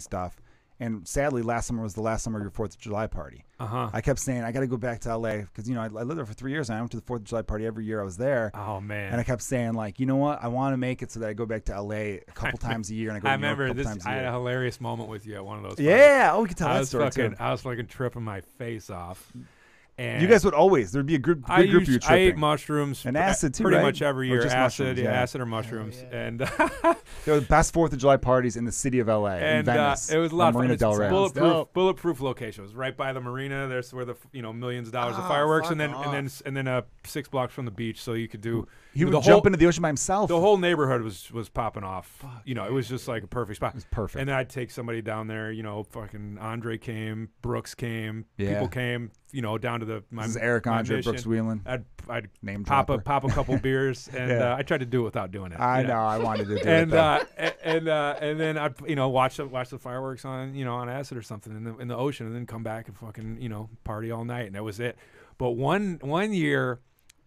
stuff. And sadly, last summer was the last summer of your Fourth of July party. Uh huh. I kept saying I got to go back to LA because you know I, I lived there for three years and I went to the Fourth of July party every year I was there. Oh man. And I kept saying like, you know what? I want to make it so that I go back to LA a couple times a year and I go. I to New York a remember this. I had a hilarious moment with you at one of those. parties. Yeah, oh, we can tell I that was story fucking. too. I was fucking tripping my face off. And You guys would always there'd be a good, good I, group of you used, I ate mushrooms And pr- acid too, pretty right? much every year. just Acid, yeah, yeah. acid or mushrooms, yeah. and They're the best Fourth of July parties in the city of LA in and uh, Venice. it was a on lot of fun. Marina It's Del Rey. bulletproof, dope. bulletproof location. It was right by the marina. There's where the you know millions of dollars of Oh, fireworks, and fuck then and then s- and then uh, six blocks from the beach, so you could do. He would the jump whole, into the ocean by himself. the whole neighborhood was was popping off. you know, it was just like a perfect spot. it was perfect. And then I'd take somebody down there. You know, fucking Andre came, Brooks came, Yeah. people came. You know, down to the my, this is Eric Andre mission. Brooks Wheelan. I'd I'd Name pop a pop a couple beers, and Yeah. uh, I tried to do it without doing it. I you know. I wanted to do and it. uh, and uh, and then I you know watch the, watch the fireworks on you know on acid or something in the in the ocean, and then come back and fucking you know party all night, and that was it. But one one year,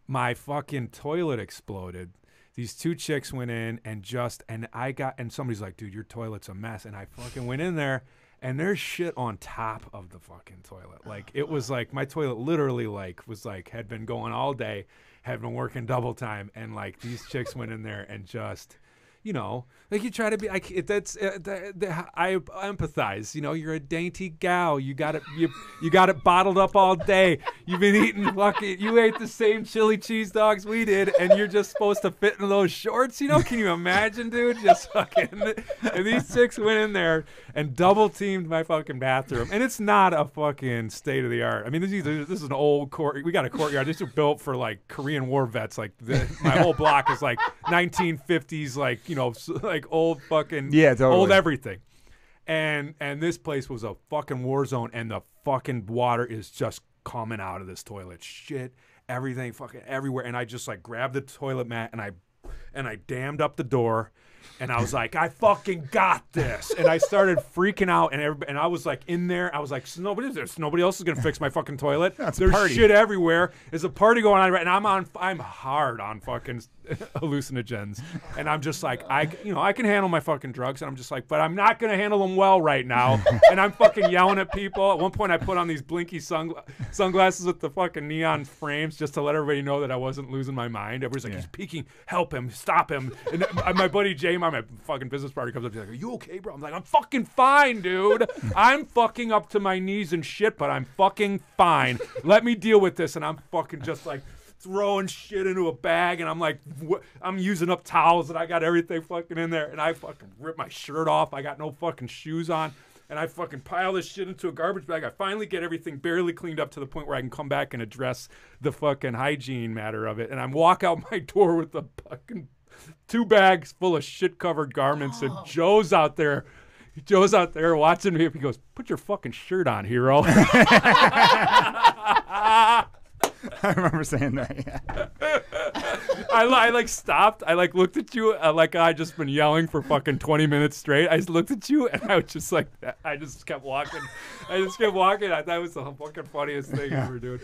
my fucking toilet exploded. These two chicks went in and just and I got and somebody's like, dude, your toilet's a mess, and I fucking went in there. And there's shit on top of the fucking toilet. Like it was like my toilet literally like was like had been going all day, had been working double time, and like these chicks went in there and just you know, like you try to be. I, c- that's uh, I empathize. You know, you're a dainty gal. You got it. You you got it bottled up all day. You've been eating fucking. You ate the same chili cheese dogs we did, and you're just supposed to fit in those shorts. You know, can you imagine, dude? Just fucking. And these chicks went in there and double teamed my fucking bathroom, and it's not a fucking state of the art. I mean, this is this is an old court. We got a courtyard. These are built for like Korean War vets. Like the, my whole block is like 1950s, like you know, like old fucking Yeah, totally. old everything. And and this place was a fucking war zone, and the fucking water is just coming out of this toilet. Shit, everything fucking everywhere. And I just like grabbed the toilet mat and I and I dammed up the door. And I was like, I fucking got this. And I started freaking out, and everybody, and I was like in there. I was like, nobody, there's nobody else is gonna fix my fucking toilet. That's there's party. shit everywhere. There's a party going on right now. I'm on. I'm hard on fucking hallucinogens, and I'm just like, I, you know, I can handle my fucking drugs, and I'm just like, but I'm not gonna handle them well right now. and I'm fucking yelling at people. At one point, I put on these blinky sungla- sunglasses with the fucking neon frames just to let everybody know that I wasn't losing my mind. Everybody's like, Yeah. he's peeking. Help him. Stop him. And my- buddy Jay, my fucking business partner, comes up to me like, "Are you okay, bro?" I'm like, "I'm fucking fine, dude. I'm fucking up to my knees and shit, but I'm fucking fine. Let me deal with this." And I'm fucking just like throwing shit into a bag, and I'm like, wh- I'm using up towels, and I got everything fucking in there, and I fucking rip my shirt off. I got no fucking shoes on. And I fucking pile this shit into a garbage bag. I finally get everything barely cleaned up to the point where I can come back and address the fucking hygiene matter of it. And I walk out my door with the fucking two bags full of shit covered garments, and Joe's out there. Joe's out there watching me. He goes, "Put your fucking shirt on, hero." I remember saying that. Yeah. I, I like stopped. I like looked at you uh, like I just been yelling for fucking twenty minutes straight. I just looked at you and I was just like, I just kept walking. I just kept walking. I thought it was the fucking funniest thing ever, dude.